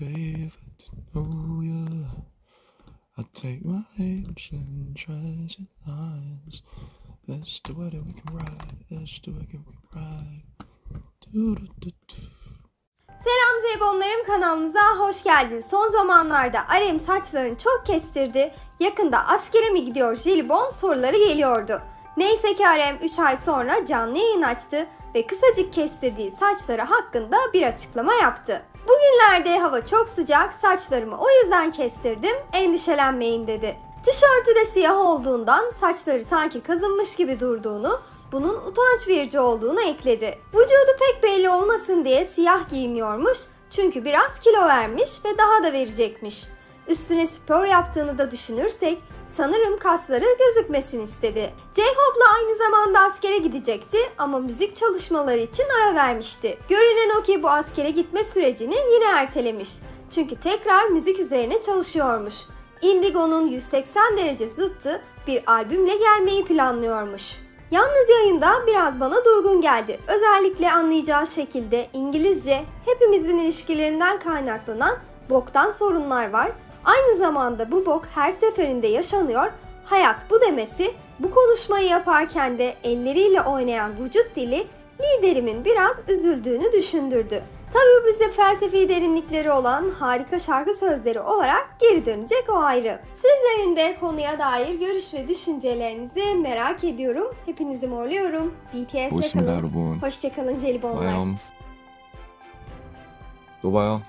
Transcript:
favor to know you. I take my ancient treasure lines. That's the way that we can ride. That's the way that we can ride. Do, do, do, do. Selam Zeybonlarım kanalımıza hoş geldin. Son zamanlarda Arem saçlarını çok kestirdi. Yakında askere mi gidiyor Jelibon soruları geliyordu. Neyse ki Arem 3 ay sonra canlı yayın açtı ve kısacık kestirdiği saçları hakkında bir açıklama yaptı. Bugünlerde hava çok sıcak, saçlarımı o yüzden kestirdim, endişelenmeyin dedi. Tişörtü de siyah olduğundan saçları sanki kazınmış gibi durduğunu, bunun utanç verici olduğunu ekledi. Vücudu pek belli olmasın diye siyah giyiniyormuş çünkü biraz kilo vermiş ve daha da verecekmiş. Üstüne spor yaptığını da düşünürsek sanırım kasları gözükmesin istedi. J-Hope'la aynı zamanda askere gidecekti ama müzik çalışmaları için ara vermişti. Görünen o ki bu askere gitme sürecini yine ertelemiş. Çünkü tekrar müzik üzerine çalışıyormuş. Indigo'nun 180 derece zıttı bir albümle gelmeyi planlıyormuş. Yalnız yayında biraz bana durgun geldi. Özellikle anlayacağı şekilde İngilizce hepimizin ilişkilerinden kaynaklanan boktan sorunlar var. Aynı zamanda bu bok her seferinde yaşanıyor, hayat bu demesi, bu konuşmayı yaparken de elleriyle oynayan vücut dili liderimin biraz üzüldüğünü düşündürdü. Tabii bize felsefi derinlikleri olan harika şarkı sözleri olarak geri dönecek o ayrı. Sizlerin de konuya dair görüş ve düşüncelerinizi merak ediyorum. Hepinizi morluyorum. BTS'le kalın. Hoşçakalın jelibonlar. Bayağı.